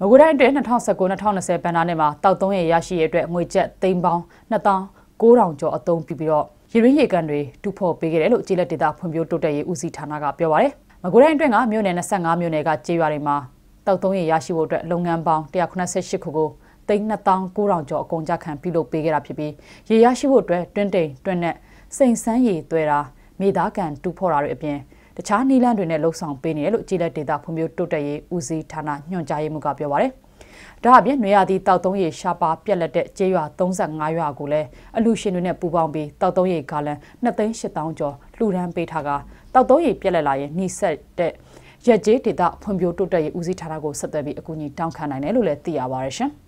မကွေးတိုင်းအတွက်2019-2020ဘဏ္ဍာနှစ်မှာတောက်သုံးရရရှိရတဲ့ငွေကျပ်သိန်းပေါင်း2900ကျော်အသုံးပြုပြီးတော့ရင်းရေကန်တွေတူဖို့ပေးခဲ့တယ်လို့ကြေးလက်ဒေတာဖွံ့ဖြိုးတိုးတက်ရေးဦးစီးဌာနကပြောပါရယ်။မကွေးတိုင်းအတွင်းကမြို့နယ်25မြို့နယ်ကကြေးရွာတွေမှာတောက်သုံးရရရှိဖို့အတွက်လုပ်ငန်းပေါင်း198ခုကိုသိန်း2900ကျော်အကုန်ကြခံပြုလုပ်ပေးခဲ့တာဖြစ်ပြီးရေရရှိဖို့အတွက်တွင်းတိန်တွင်းနဲ့စိန်ဆန်းရည်သွဲတာမိသားကန်တူဖို့တာတွေအပြင် တခြားနီလန်းတွေနဲ့လှုပ်ဆောင်ပေးနေတယ်လို့ကြေးလက်ဒေတာဖွံ့ဖြိုးတိုးတက်ရေးဦးစီးဌာနညွှန်ကြားရေးမှူးကပြောပါရယ်။ဒါအပြင်နွေရာသီတောက်သုံးရေရှားပါပြက်လက်တဲ့ကျေးရွာ35ရွာကိုလည်းအလူရှင်တွေနဲ့ပူးပေါင်းပြီးတောက်သုံးရေဂါလန်2,8000ကျော်လှူဒန်းပေးထားကတောက်သုံးရေပြက်လက်လာရင်နှိစက်တဲ့ရက်ကျေးဒေတာဖွံ့ဖြိုးတိုးတက်ရေးဦးစီးဌာနကိုဆက်သွယ်ပြီးအကူအညီတောင်းခံနိုင်တယ်လို့လည်းသိရပါရရှင်။